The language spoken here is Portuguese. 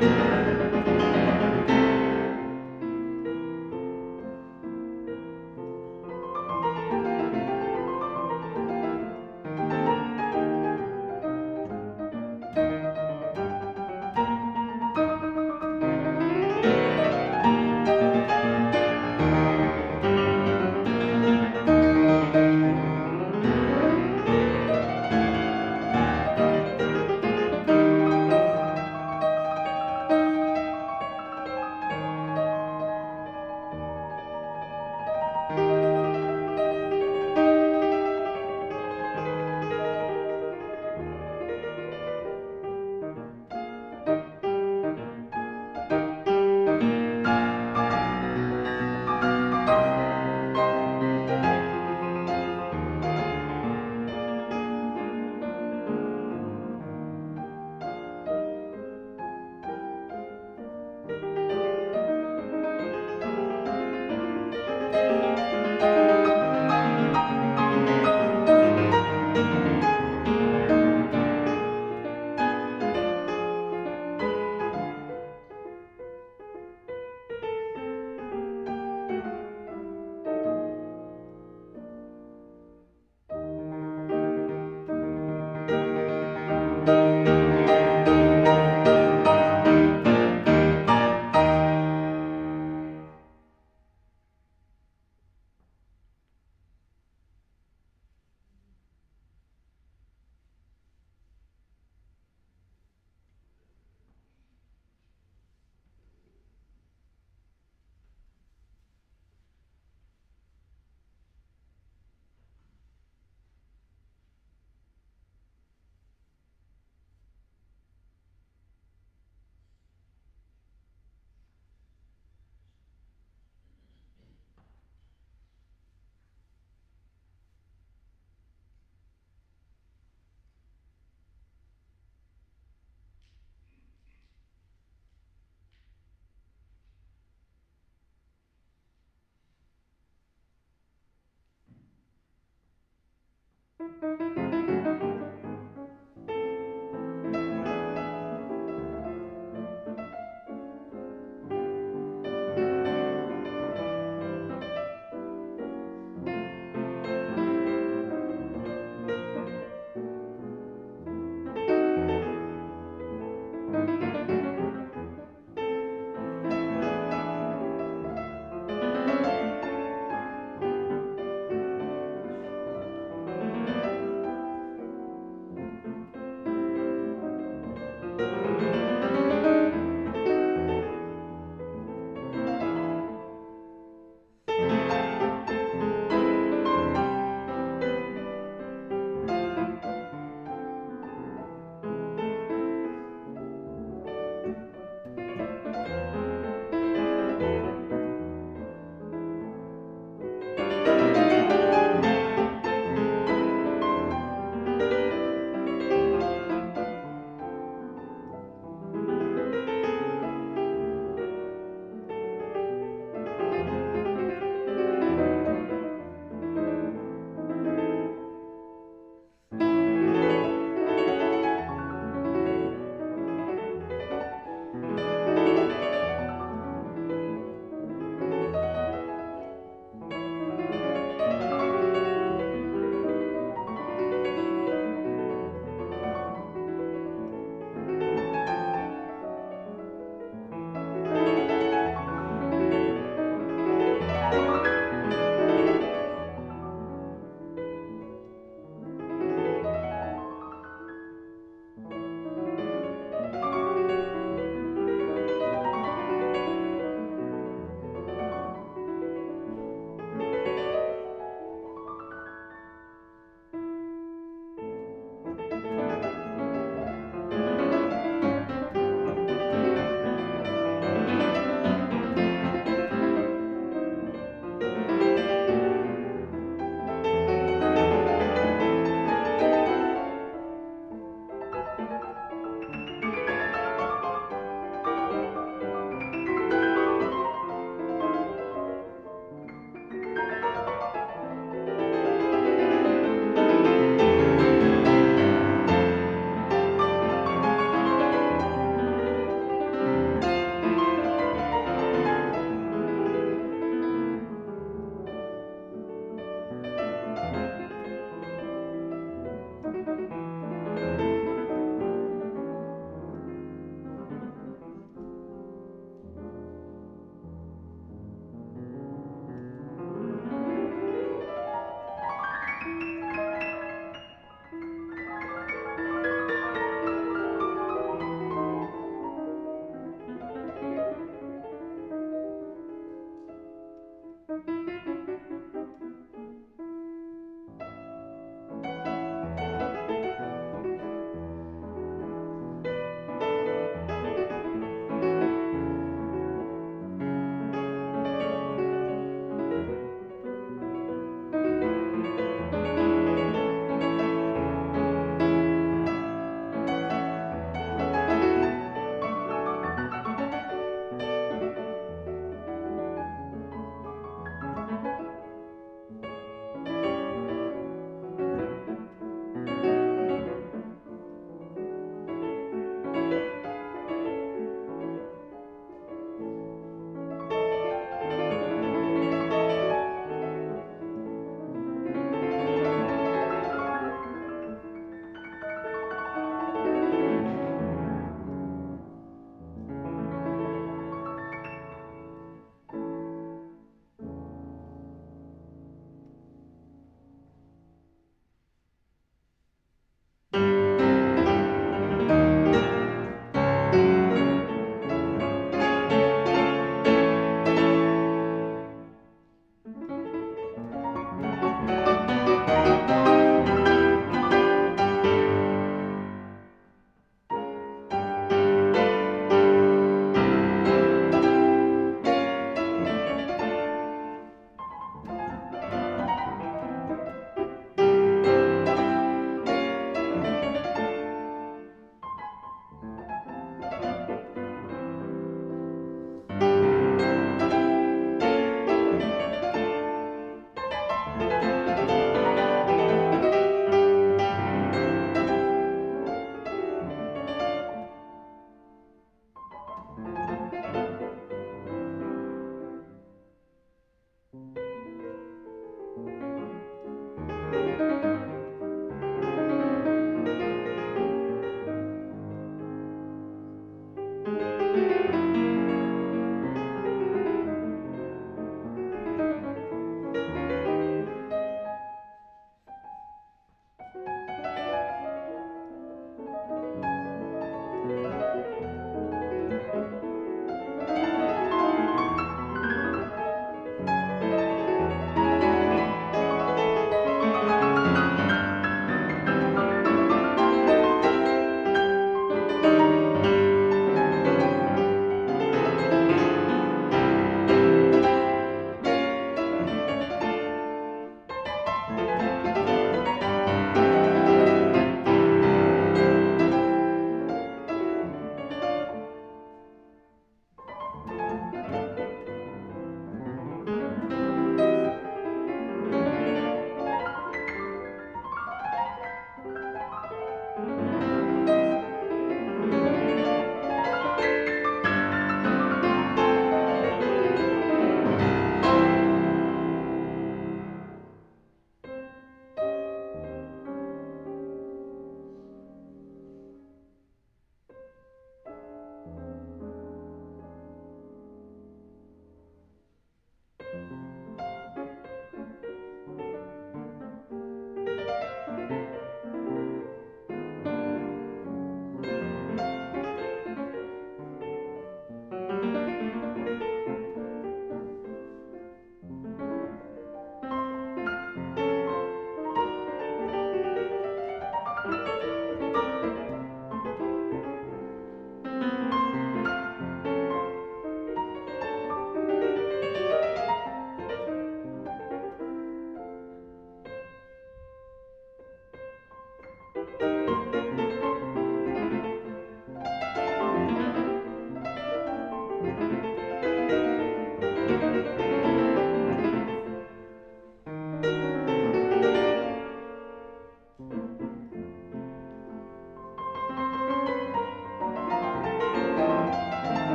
Música